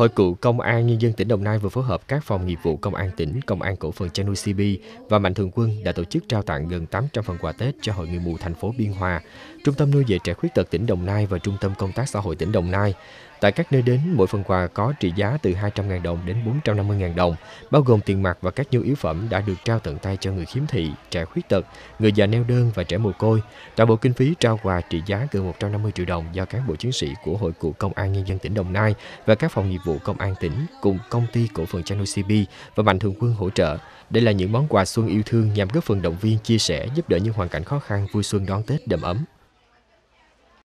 Hội cựu Công an Nhân dân tỉnh Đồng Nai vừa phối hợp các phòng nghiệp vụ Công an tỉnh, Công an cổ phần chăn CB và Mạnh thường quân đã tổ chức trao tặng gần 800 phần quà Tết cho Hội người mù thành phố Biên Hòa, Trung tâm nuôi dạy trẻ khuyết tật tỉnh Đồng Nai và Trung tâm công tác xã hội tỉnh Đồng Nai. Tại các nơi đến, mỗi phần quà có trị giá từ 200.000 đồng đến 450.000 đồng, bao gồm tiền mặt và các nhu yếu phẩm đã được trao tận tay cho người khiếm thị, trẻ khuyết tật, người già neo đơn và trẻ mồ côi. Toàn bộ kinh phí trao quà trị giá gần 150 triệu đồng do cán bộ chiến sĩ của Hội cựu Công an Nhân dân tỉnh Đồng Nai và các phòng nghiệp vụ Công an tỉnh cùng công ty cổ phần Chano CB và Mạnh thường quân hỗ trợ. Đây là những món quà xuân yêu thương nhằm góp phần động viên, chia sẻ, giúp đỡ những hoàn cảnh khó khăn vui xuân đón Tết đầm ấm.